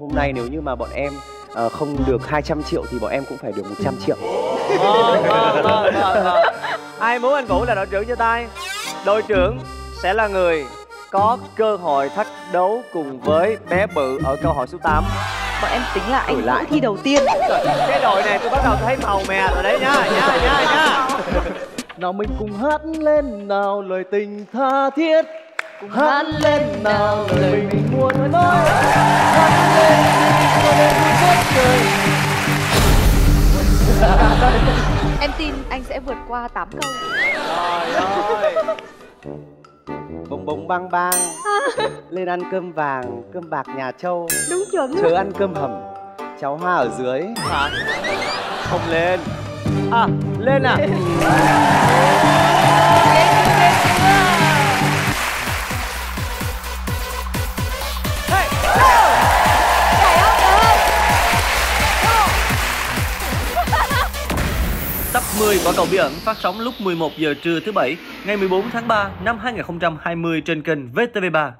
hôm nay nếu như mà bọn em ờ, không được 200 triệu thì bọn em cũng phải được 100 triệu. Vâng, vâng, vâng, vâng, vâng. Ai muốn anh Vũ là đội trưởng cho tay. Đội trưởng sẽ là người có cơ hội thách đấu cùng với bé bự ở câu hỏi số 8 Bọn em tính là anh Vũ lại. thi đầu tiên. Cái đội này tôi bắt đầu thấy màu mè rồi đấy nha, nha, nha, nha. Nào mình cùng hát lên nào lời tình tha thiết. Cùng hát lên nào lời mình muốn nói Em tin anh sẽ vượt qua 8 câu. Trời ơi. Bông bông bang bang lên ăn cơm vàng cơm bạc nhà châu Đúng chuẩn chớ ăn cơm hầm cháu hoa ở dưới. Hả? Không lên. À, lên à 10 quả cầu bí ẩn phát sóng lúc 11 giờ trưa thứ bảy, ngày 14 tháng 3 năm 2020 trên kênh VTV3.